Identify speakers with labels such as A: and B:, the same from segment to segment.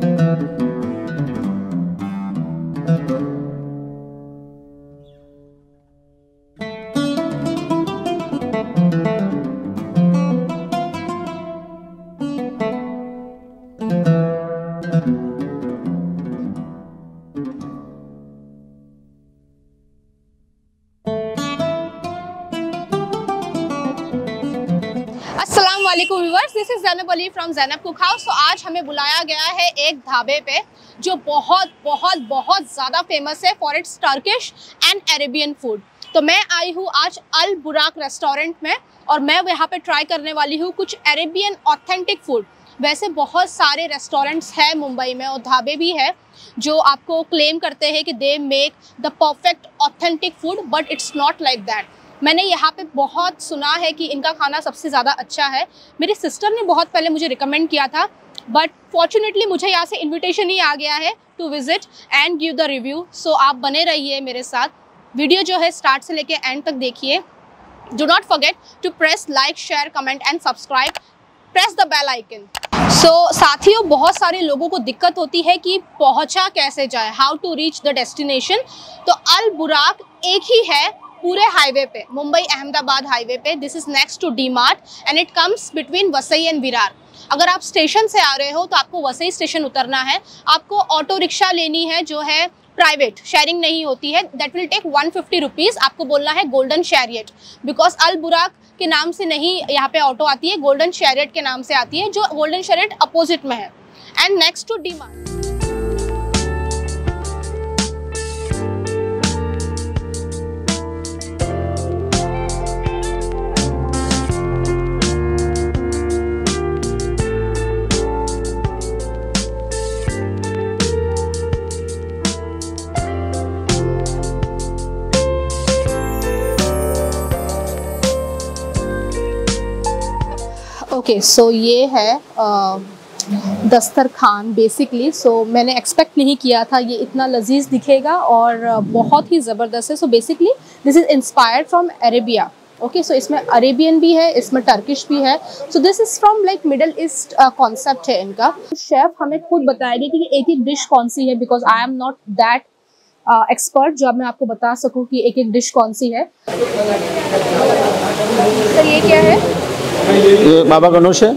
A: Música वालेकुम viewers this is Zainab Ali from Zainab cook house तो आज हमें बुलाया गया है एक ढाबे पे, जो बहुत बहुत बहुत ज़्यादा फ़ेमस है for it's Turkish and Arabian food तो मैं आई हूँ आज अल बुराक रेस्टोरेंट में और मैं यहाँ पे ट्राई करने वाली हूँ कुछ अरेबियन ऑथेंटिक फ़ूड वैसे बहुत सारे रेस्टोरेंट्स हैं मुंबई में और ढाबे भी हैं, जो आपको क्लेम करते हैं कि they make the perfect authentic food but it's not like that मैंने यहाँ पे बहुत सुना है कि इनका खाना सबसे ज़्यादा अच्छा है। मेरी सिस्टर ने बहुत पहले मुझे रिकमेंड किया था बट फॉर्चुनेटली मुझे यहाँ से इनविटेशन ही आ गया है to visit and give the review so आप बने रहिए मेरे साथ। वीडियो जो है स्टार्ट से लेके एंड तक देखिए। Do not forget to press like share comment and subscribe press the bell icon so साथियों, बहुत सारे लोगों को दिक्कत होती है कि पहुँचा कैसे जाए how to reach the destination तो अल बुराक एक ही है पूरे हाईवे पे, मुंबई अहमदाबाद हाईवे पे this is next to D Mart and it comes between Vasai and Virar अगर आप स्टेशन से आ रहे हो तो आपको वसई स्टेशन उतरना है। आपको ऑटो रिक्शा लेनी है जो है प्राइवेट शेयरिंग नहीं होती है। That will take one fifty rupees आपको बोलना है गोल्डन शेरियट बिकॉज़ अल बुराक के नाम से नहीं यहाँ पे ऑटो आती है गोल्डन शेरियट के नाम से आती है, जो गोल्डन शेरियट अपोजिट में है। And next to D Mart okay so ये है दस्तरखान बेसिकली सो मैंने एक्सपेक्ट नहीं किया था ये इतना लजीज दिखेगा और बहुत ही ज़बरदस्त है। So basically this is inspired from Arabia okay so इसमें अरेबियन भी है, इसमें टर्किश भी है। So this is from like Middle East concept है इनका। शेफ हमें खुद बताएगी कि एक एक डिश कौन सी है because I am not that expert जो मैं आपको बता सकूँ कि एक एक डिश कौन सी है। सर ये क्या है?
B: ये बाबा गणोश है।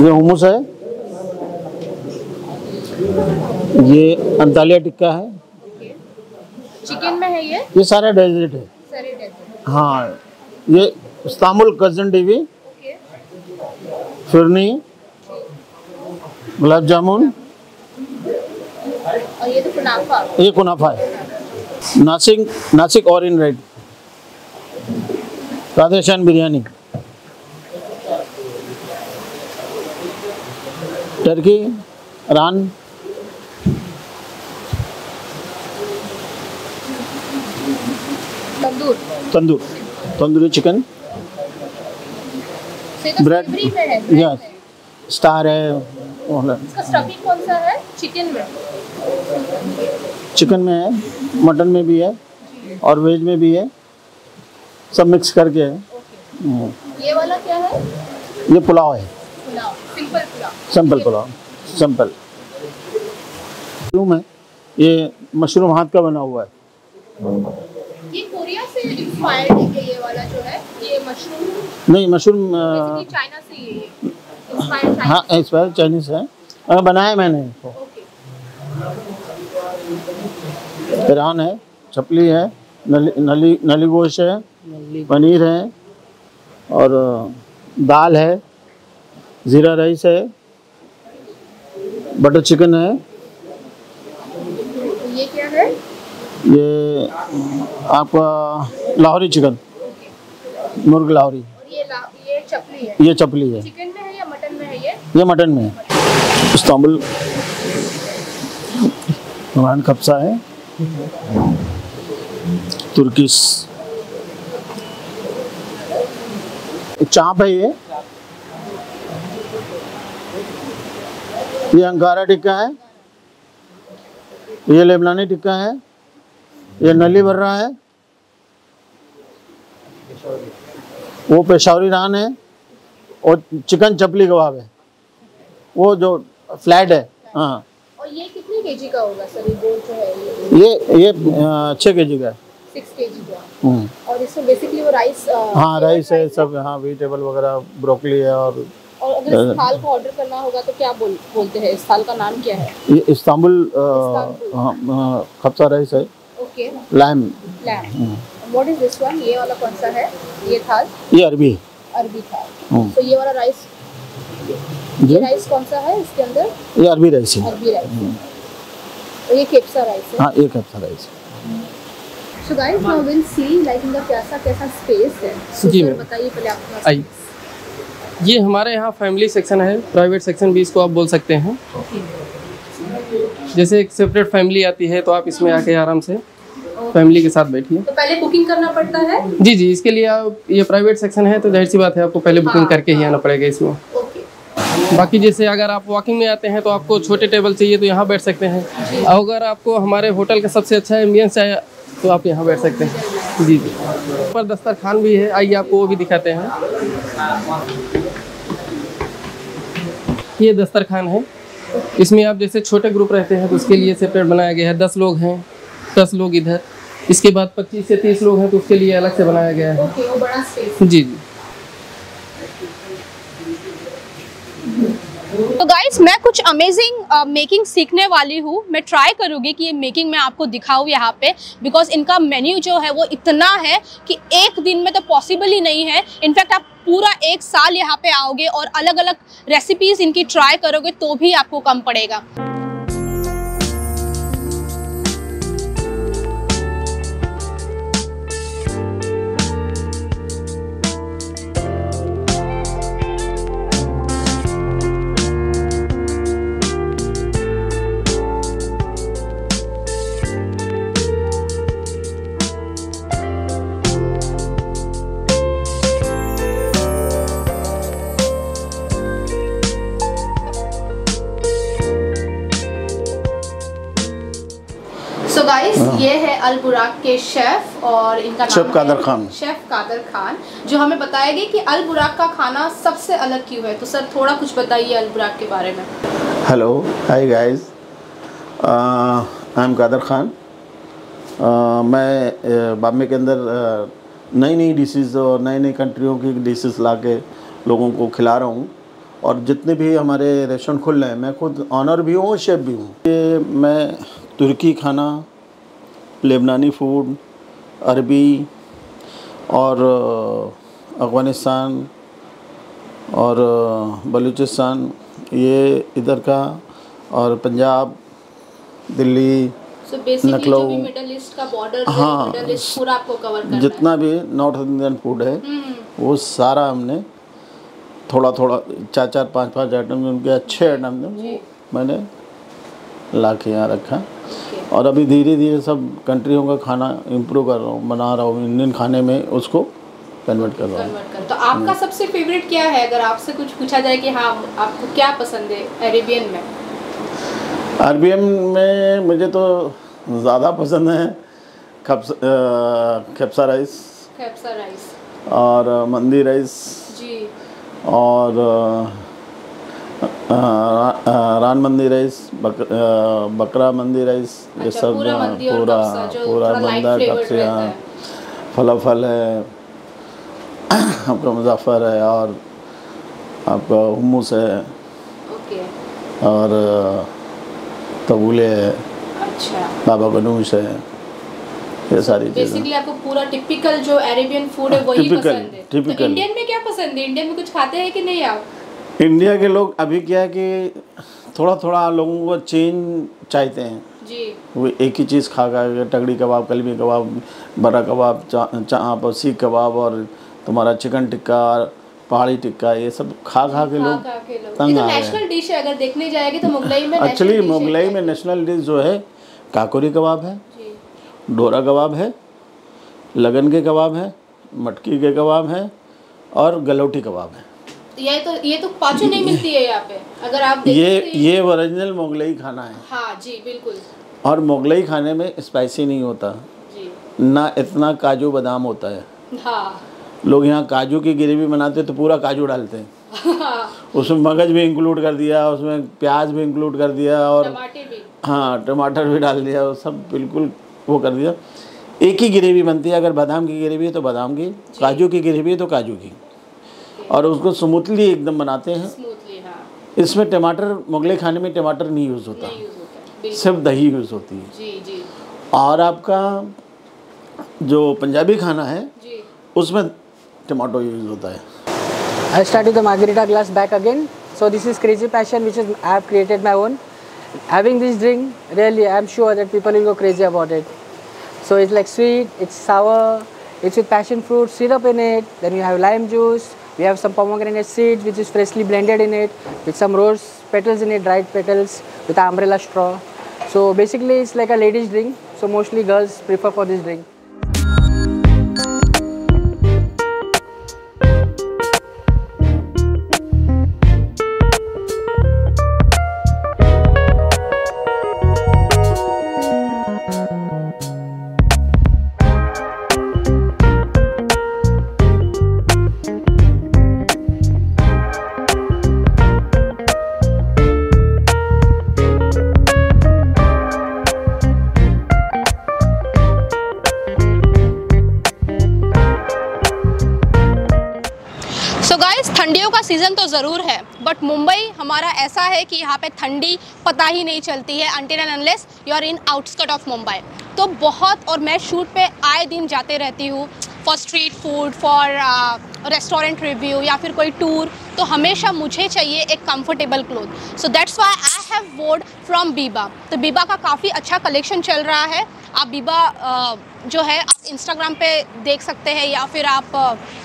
B: ये हुमूस है। ये अंतालिया टिक्का है।
A: चिकन में है ये?
B: ये सारा डेजर्ट है।
A: सारे डेजर्ट।
B: हाँ। ये इस्तांबुल कज़न
A: ओके।
B: फिरनी। गुलाब जामुन।
A: और ये तो कुनाफा।
B: ये कुनाफा है। नासिक नासिक और इन रेड राधेशान बिरयानी। टर्की रान।
A: तंदूर।
B: तंदूर। तंदूरी चिकन।
A: तो. है
B: यस स्टार है
A: स्टफिंग कौन सा है? चिकन में।
B: चिकन में है मटन में भी है और वेज में भी है। सब मिक्स करके है। हम्म।
A: ये वाला क्या है?
B: ये पुलाव है।
A: Simple pulao.
B: Simple pulao mushroom है। ये मशरूम हाथ का बना हुआ है।
A: ये कोरिया से इंस्पायर्ड है ये वाला जो है? ये मशरूम?
B: नहीं मशरूम
A: चाइना से ये इंस्पायर्ड
B: हाँ चाइनीज़ है। अ, बनाया मैंने। इसको ईरान है चपली है नली नली नली गोश्त है। पनीर है और दाल है ज़ीरा राइस है बटर चिकन है।
A: ये क्या है?
B: ये आपका लाहौरी चिकन मुर्ग लाहौरी।
A: ये ला, ये चपली है।
B: ये चपली है।
A: चिकन में है या मटन में है ये?
B: ये मटन में है। इस्तांबुल। कब्सा है। तुर्किश चाप है ये। ये अंगारा टिक्का है। ये लेबलानी टिक्का है। ये नली बर्रा है। वो पेशावरी रान है। और चिकन चपली कबाब है। वो जो फ्लैट है हाँ।
A: और ये कितने केजी का होगा सर? ये गोल जो है ये
B: ये ये छः के जी का है।
A: सिक्स केजी का
B: हम्म।
A: और इसमें बेसिकली वो राइस
B: हाँ राइस है सब हाँ वेजिटेबल वगैरह ब्रोकली है और
A: और अगर इस थाल को ऑर्डर करना होगा तो क्या बोल बोलते हैं? इस थाल का नाम क्या है?
B: ये इस्तांबुल
A: इस्तांबुल।
B: हाँ, हाँ, खपसा राइस है।
A: Okay
B: lamb
A: lamb what is this one ये वाला कौन सा है? ये थाल?
B: ये अरबी। है।
A: अरबी थाल। तो ये वाला राइस ये राइस कौन सा है इसके अंदर?
B: ये अरबी राइस है।
A: अरबी राइस है तो ये केपसा राइस है।
B: हाँ एक kabsa rice
A: so guys now will see like इनका कैसा कैसा स्पेस है। So,
C: जी मैम।
A: बताइए पहले आपका
C: आई ये हमारे यहाँ फैमिली सेक्शन है प्राइवेट सेक्शन भी इसको आप बोल सकते हैं। जैसे एक सेपरेट फैमिली आती है तो आप इसमें आके आराम से फैमिली के साथ बैठिए।
A: तो पहले बुकिंग करना पड़ता है?
C: जी जी इसके लिए आप ये प्राइवेट सेक्शन है तो ज़ाहिर सी बात है आपको पहले बुकिंग करके ही आना पड़ेगा इसमें। बाकी जैसे अगर आप वॉकिंग में आते हैं तो आपको छोटे टेबल चाहिए तो यहाँ बैठ सकते हैं। अगर आपको हमारे होटल का सबसे अच्छा एम्बियंस तो आप यहाँ बैठ सकते हैं। जी जी। पर दस्तरखान भी है। आइए आपको वो भी दिखाते हैं। ये दस्तरखान है। इसमें आप जैसे छोटे ग्रुप रहते हैं तो उसके लिए सेपरेट बनाया गया है। दस लोग हैं दस लोग इधर। इसके बाद पच्चीस से तीस लोग हैं तो उसके लिए अलग से बनाया गया है।
A: ओके वो बड़ा स्पेस
C: जी जी।
A: गाइस मैं कुछ अमेजिंग मेकिंग सीखने वाली हूँ। मैं ट्राई करूँगी कि ये मेकिंग मैं आपको दिखाऊँ यहाँ पे। बिकॉज़ इनका मेन्यू जो है वो इतना है कि एक दिन में तो पॉसिबल ही नहीं है। इनफैक्ट आप पूरा एक साल यहाँ पे आओगे और अलग अलग रेसिपीज़ इनकी ट्राई करोगे तो भी आपको कम पड़ेगा। सो गाइस ये है अल बुराक के शेफ और इनका
B: शेफ
A: नाम
B: कादर खान।
A: शेफ कादर खान जो हमें बताएँगे कि अल बुराक का खाना सबसे अलग क्यों है। तो सर थोड़ा कुछ बताइए अल बुराक के बारे में।
B: Hello hi guys I am Kader Khan. Uh, मैं uh, बॉम्बे के अंदर uh, नई नई डिशेस और नई नई कंट्रियों की डिशेस ला के लोगों को खिला रहा हूँ। और जितने भी हमारे रेस्टोरेंट खुल रहे हैं मैं खुद ऑनर भी हूँ शेफ़ भी हूँ। मैं तुर्की खाना लेबनानी फ़ूड अरबी और अफ़गानिस्तान और बलूचिस्तान ये इधर का और पंजाब दिल्ली
A: का बॉर्डर
B: हाँ, जितना भी नॉर्थ इंडियन फ़ूड है
A: हम्म,
B: वो सारा हमने थोड़ा थोड़ा चार चार पाँच पाँच आइटम उनके अच्छे आइटम थे वो मैंने ला के यहाँ रखा। और अभी धीरे धीरे सब कंट्रियों का खाना इम्प्रूव कर रहा हूँ बना रहा हूँ इंडियन खाने में उसको कन्वर्ट कर रहा हूँ।
A: तो आपका सबसे फेवरेट क्या है? अगर आपसे कुछ पूछा जाए कि हाँ आपको क्या पसंद है अरेबियन में?
B: आरबीएम में मुझे तो ज़्यादा पसंद है खप्स खप्सा राइस
A: कैप्सा राइस
B: और मंदी राइस
A: जी।
B: और रान मंदी राइस बक, अ, बकरा मंदी राइस ये
A: अच्छा,
B: सब
A: पूरा
B: हाँ, पूरा पूरा बंदा
A: flavored
B: कब्से
A: रहता
B: हाँ
A: है।
B: फलाफल है। आपका मुजफ्फर है और आपका हुम्मूस है।
A: ओके।
B: और तबूले है।
A: अच्छा।
B: बाबा गनूश है। ये सारी चीज़ें।
A: बेसिकली आपको पूरा टिपिकल जो अरेबियन फ़ूड है वही
B: Typical,
A: पसंद है। तो इंडियन में क्या पसंद है? इंडियन में कुछ खाते हैं कि नहीं आप
B: इंडिया के लोग अभी क्या है कि थोड़ा थोड़ा लोगों को चेंज चाहते हैं।
A: जी।
B: वो एक ही चीज़ खा खा के टगड़ी कबाब कलमी कबाब बड़ा कबाब चाप सीख कबाब और तुम्हारा चिकन टिक्का पहाड़ी टिक्का ये सब खा खा के लोग। तंग
A: तो
B: आ गए
A: डिश है अगर देखने जाएँगे तो मुगलई में
B: एक्चुअली मुगलई में नेशनल डिश जो है काकोरी कबाब है डोरा कबाब है लगन के कबाब है मटकी के कबाब है और गलौटी कबाब है।
A: ये तो ये तो पाचू नहीं मिलती है यहाँ पे। अगर आप देखें
B: ये
A: तो
B: ये ओरिजिनल मुगलई खाना है।
A: हाँ जी बिल्कुल।
B: और मुगलई खाने में स्पाइसी नहीं होता।
A: जी।
B: ना इतना काजू बादाम होता है।
A: हाँ।
B: लोग यहाँ काजू की ग्रेवी बनाते हैं तो पूरा काजू डालते हैं। हाँ। उसमें मगज भी इंक्लूड कर दिया उसमें प्याज भी इंक्लूड कर दिया और
A: भी।
B: हाँ टमाटर भी डाल दिया वो सब बिल्कुल वो कर दिया। एक ही ग्रेवी बनती है अगर बादाम की ग्रेवी है तो बादाम की काजू की ग्रेवी है तो काजू की। और उसको स्मूथली एकदम बनाते हैं। इसमें टमाटर मुगले खाने में टमाटर नहीं यूज़ होता, सिर्फ़ दही यूज़ होती है। और आपका जो पंजाबी खाना है उसमें टमाटो यूज़ होता है।
D: I starting the margarita glass back again so this is crazy passion which is I have created my own having this drink really I am sure that people will go crazy about it so it's like sweet it's sour it's with passion fruit syrup in it then you have lime juice We have some pomegranate seeds, which is freshly blended in it, with some rose petals in it, dried petals, with umbrella straw. So basically, it's like a ladies' drink. So mostly girls prefer for this drink.
A: So guys ठंडियों का season तो ज़रूर है but Mumbai हमारा ऐसा है कि यहाँ पे ठंडी पता ही नहीं चलती है until and unless you are in outskirts of Mumbai. तो बहुत और मैं शूट पे आए दिन जाते रहती हूँ for street food for restaurant review या फिर कोई टूर तो हमेशा मुझे चाहिए एक comfortable cloth so that's why I have wore from Biba तो बीबा का काफ़ी अच्छा कलेक्शन चल रहा है। आप बीबा uh, जो है आप इंस्टाग्राम पे देख सकते हैं या फिर आप uh,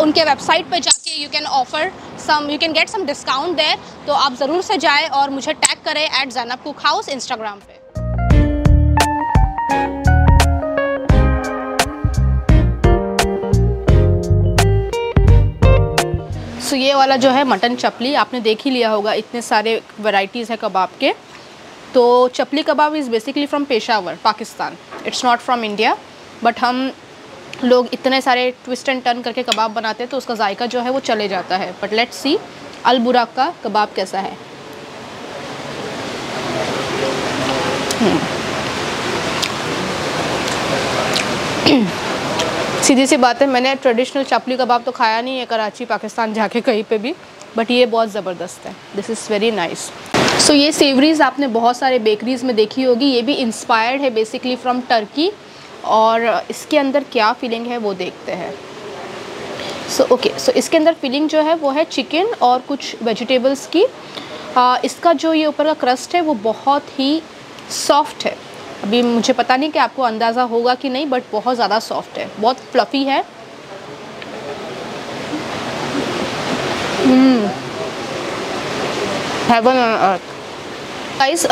A: उनके वेबसाइट पर जाके you can offer some you can get some discount there तो आप ज़रूर से जाएँ और मुझे टैग करें at Zainab cook house Instagram पे। सो ये वाला जो है मटन चपली, आपने देख ही लिया होगा, इतने सारे वैरायटीज़ है कबाब के। तो chapli kebab is basically from Peshawar Pakistan it's not from India but हम लोग इतने सारे ट्विस्ट एंड टर्न करके कबाब बनाते हैं तो उसका जायका जो है वो चले जाता है। बट लेट्स सी अल बुराक का कबाब कैसा है? हम्म। सीधी सी बात है, मैंने ट्रेडिशनल चापली कबाब तो खाया नहीं है, कराची, पाकिस्तान जाके कहीं पे भी बट ये बहुत ज़बरदस्त है। This is very nice so ये सेवरीज आपने बहुत सारे बेकरीज़ में देखी होगी, ये भी इंस्पायर्ड है बेसिकली फ्रॉम टर्की और इसके अंदर क्या फीलिंग है वो देखते हैं। सो ओके सो इसके अंदर फीलिंग जो है वो है चिकन और कुछ वेजिटेबल्स की। आ, इसका जो ये ऊपर का क्रस्ट है वो बहुत ही सॉफ्ट है। अभी मुझे पता नहीं कि आपको अंदाज़ा होगा कि नहीं बट बहुत ज़्यादा सॉफ्ट है। बहुत फ्लफ़ी है। हेवन ऑन अर्थ गाइस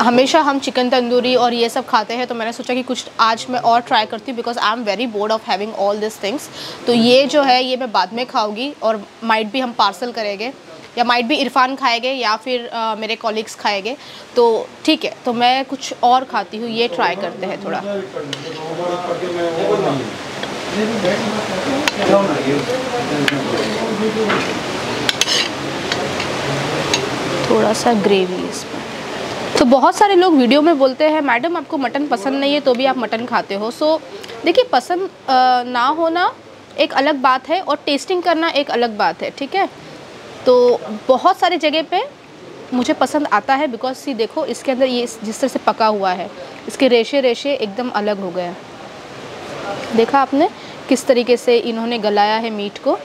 A: हमेशा हम चिकन तंदूरी और ये सब खाते हैं तो मैंने सोचा कि कुछ आज मैं और ट्राई करती हूँ because I am very bored of having all this things तो ये जो है ये मैं बाद में खाऊँगी और माइट भी हम पार्सल करेंगे या माइट भी इरफान खाएँगे या फिर uh, मेरे कॉलिग्स खाएँगे। तो ठीक है तो मैं कुछ और खाती हूँ ये ट्राई करते हैं थोड़ा। थोड़ा सा ग्रेवी इसमें तो बहुत सारे लोग वीडियो में बोलते हैं, मैडम, आपको मटन पसंद नहीं है तो भी आप मटन खाते हो। सो देखिए, पसंद ना होना एक अलग बात है और टेस्टिंग करना एक अलग बात है, ठीक है? तो बहुत सारे जगह पे मुझे पसंद आता है बिकॉज़ सी देखो, इसके अंदर ये जिस तरह से पका हुआ है, इसके रेशे रेशे एकदम अलग हो गए देखा आपने किस तरीके से इन्होंने गलाया है मीट को?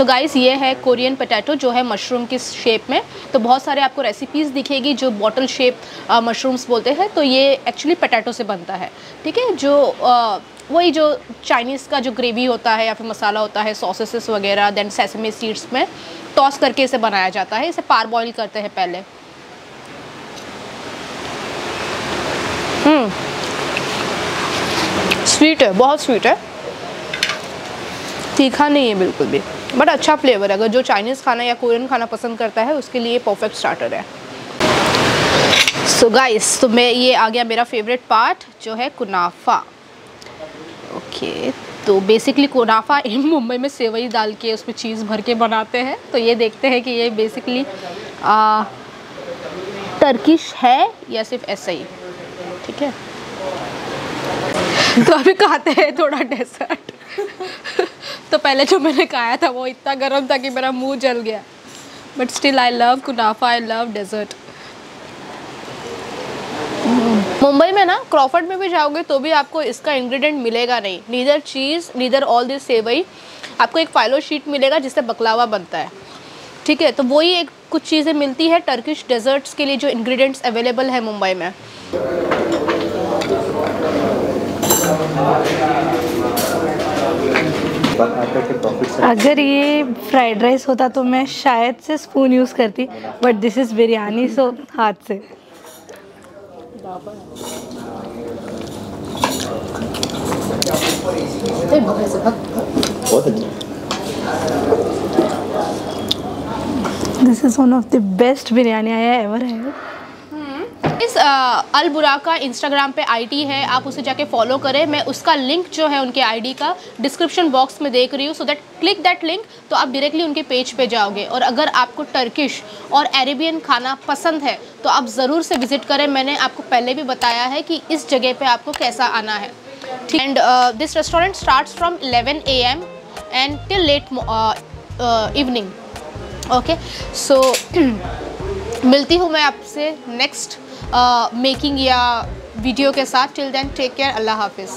A: तो गाइस ये है कोरियन पोटैटो जो है मशरूम की शेप में। तो बहुत सारे आपको रेसिपीज़ दिखेगी जो बॉटल शेप मशरूम्स बोलते हैं। तो ये एक्चुअली पोटैटो से बनता है। ठीक है? जो अ, वही जो चाइनीज़ का जो ग्रेवी होता है या फिर मसाला होता है सॉसेस वगैरह देन सेसमे सीड्स में टॉस करके इसे बनाया जाता है। इसे पार बॉईल करते हैं पहले। स्वीट है बहुत स्वीट है। तीखा नहीं है बिल्कुल भी। बट अच्छा फ्लेवर है। अगर जो चाइनीज़ खाना या कोरियन खाना पसंद करता है, उसके लिए परफेक्ट स्टार्टर है। सो so गाइस तो मैं ये आ गया मेरा फेवरेट पार्ट जो है कुनाफा। ओके तो तो बेसिकली कुनाफा इन मुंबई में सेवई डाल के उसमें चीज़ भर के बनाते हैं। तो ये देखते हैं कि ये बेसिकली टर्किश है या सिर्फ़ ऐसा ही? ठीक है? तो अभी खाते हैं थोड़ा डेजर्ट तो पहले जो मैंने खाया था वो इतना गर्म था कि मेरा मुँह जल गया। But still I love kunafa I love dessert Mumbai में ना क्रॉफर्ड में भी जाओगे तो भी आपको इसका इंग्रेडिएंट मिलेगा नहीं। Neither cheese neither all this सेवई आपको एक फाइलो शीट मिलेगा जिससे बकलावा बनता है। ठीक है? तो वही एक कुछ चीज़ें मिलती है टर्किश डेजर्ट्स के लिए जो इंग्रेडिएंट्स अवेलेबल है मुंबई में।
E: अगर ये फ्राइड राइस होता तो मैं शायद से स्पून यूज़ करती but this is biryani so हाथ से। This is one of the best biryani I ever है
A: इस अल बुरा का इंस्टाग्राम पे आईडी है, आप उसे जाके फॉलो करें। मैं उसका लिंक जो है उनके आईडी का डिस्क्रिप्शन बॉक्स में देख रही हूँ। So that click that link तो आप डायरेक्टली उनके पेज पे जाओगे। और अगर आपको टर्किश और अरेबियन खाना पसंद है तो आप ज़रूर से विज़िट करें। मैंने आपको पहले भी बताया है कि इस जगह पर आपको कैसा आना है। And this restaurant start from 11 A M and till late evening okay so मिलती हूँ मैं आपसे नेक्स्ट मेकिंग या वीडियो के साथ टिल देन टेक केयर अल्लाह हाफिज़